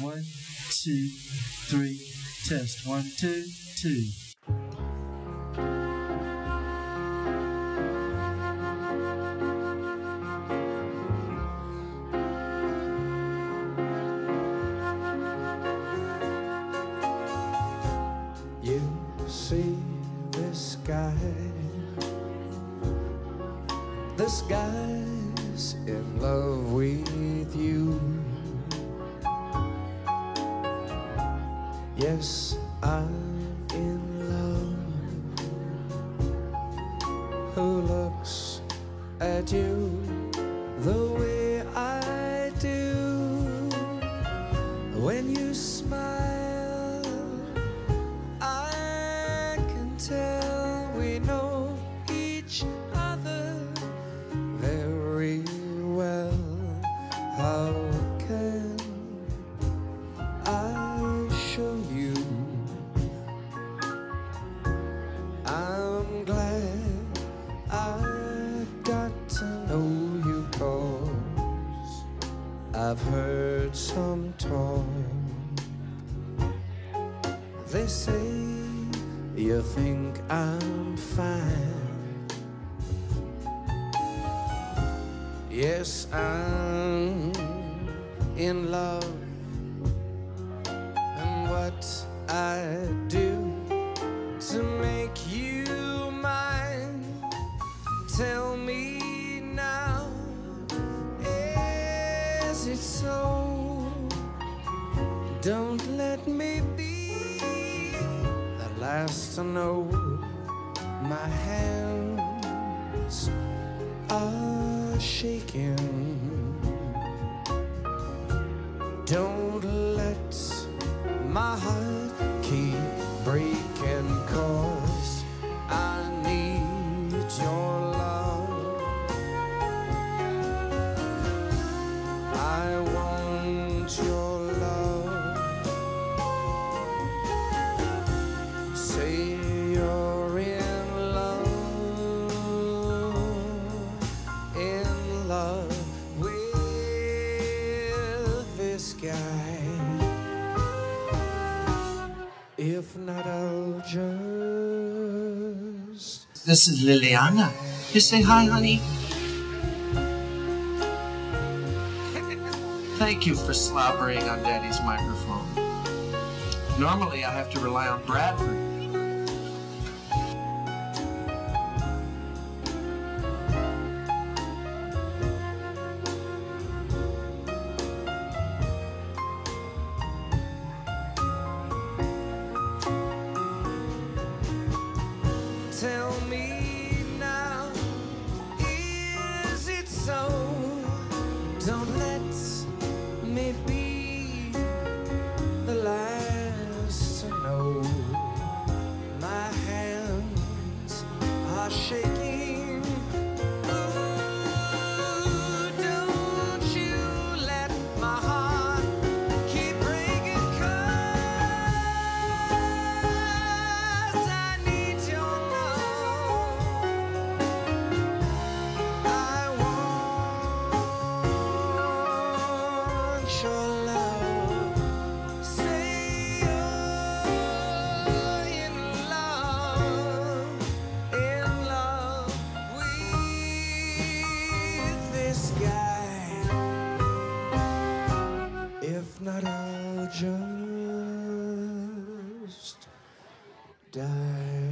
One, two, three. Test. One, two, two. You see this sky, the sky's in love with you. Yes, I'm in love. Who looks at you the way I do when you smile? I've heard some talk. They say you think I'm fine. Yes, I'm in love. And what so? Don't let me be the last to know. My hands are shaking. Don't let my heart keep breaking, love with this guy. If not, I'll just. This is Liliana. You say hi, honey. Thank you for slobbering on Daddy's microphone. Normally, I have to rely on Bradford. Don't let If not, I'll just die.